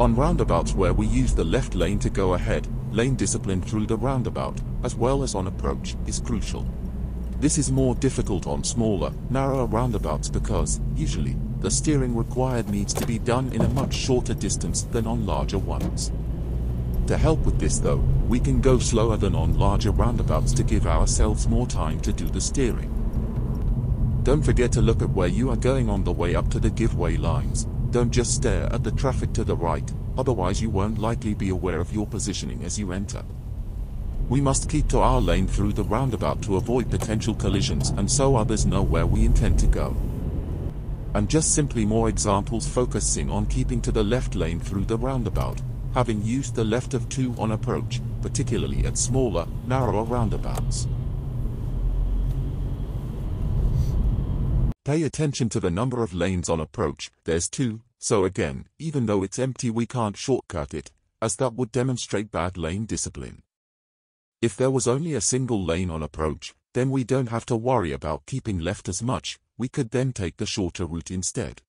On roundabouts where we use the left lane to go ahead, lane discipline through the roundabout, as well as on approach, is crucial. This is more difficult on smaller, narrower roundabouts because, usually, the steering required needs to be done in a much shorter distance than on larger ones. To help with this though, we can go slower than on larger roundabouts to give ourselves more time to do the steering. Don't forget to look at where you are going on the way up to the give way lines, don't just stare at the traffic to the right, otherwise you won't likely be aware of your positioning as you enter. We must keep to our lane through the roundabout to avoid potential collisions and so others know where we intend to go and just simply more examples focusing on keeping to the left lane through the roundabout, having used the left of 2 on approach, particularly at smaller, narrower roundabouts. Pay attention to the number of lanes on approach, there's two, so again, even though it's empty we can't shortcut it, as that would demonstrate bad lane discipline. If there was only a single lane on approach, then we don't have to worry about keeping left as much, we could then take the shorter route instead.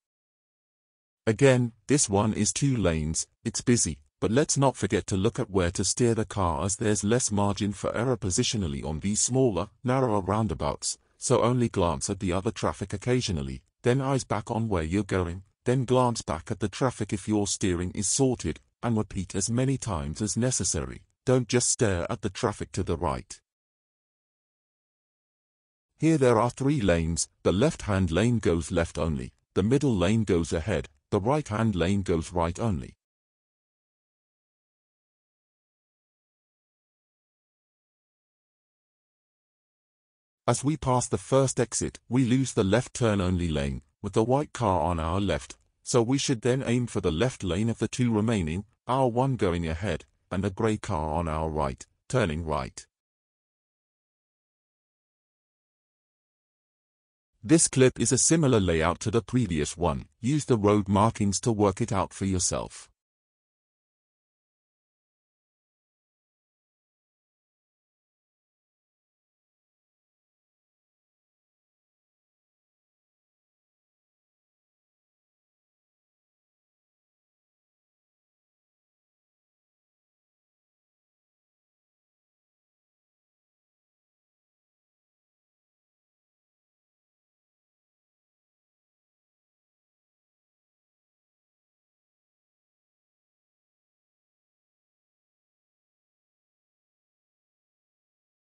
Again, this one is two lanes, it's busy, but let's not forget to look at where to steer the car as there's less margin for error positionally on these smaller, narrower roundabouts, so only glance at the other traffic occasionally, then eyes back on where you're going, then glance back at the traffic if your steering is sorted, and repeat as many times as necessary, don't just stare at the traffic to the right. Here there are three lanes, the left-hand lane goes left only, the middle lane goes ahead, the right-hand lane goes right only. As we pass the first exit, we lose the left turn-only lane, with the white car on our left, so we should then aim for the left lane of the two remaining, our one going ahead, and a grey car on our right, turning right. This clip is a similar layout to the previous one, use the road markings to work it out for yourself.